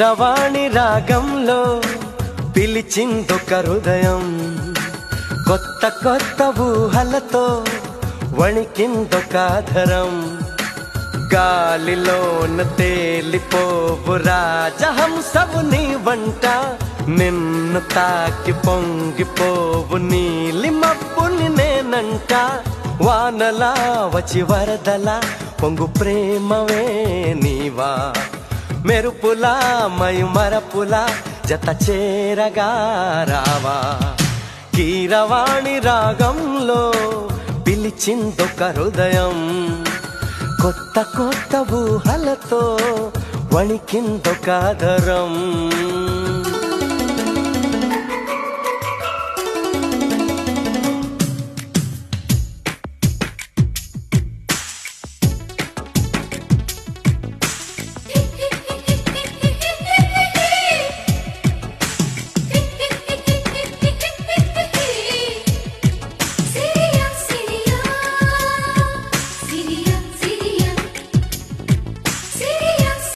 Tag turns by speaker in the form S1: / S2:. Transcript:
S1: వీరవాణి రాగంలో పిలిచిందొక హృదయం. కొత్త కొత్త ఊహలతో వణికిందొక ఆధరం. గాలిలోన తేలిపోవు రాజహంసవు నీ వంట. నిన్ను తాకి పొంగిపోవు నీలి మబ్బుని నేనంట. వానలా వచ్చి వరదలా పొంగు ప్రేమవే నీవా. మెరుపులా మయుమరపులా జత చేరగా రావా. కీరవాణి రాగంలో పిలిచిందొక హృదయం. కొత్త కొత్త ఊహలతో వణికిందొక ధరం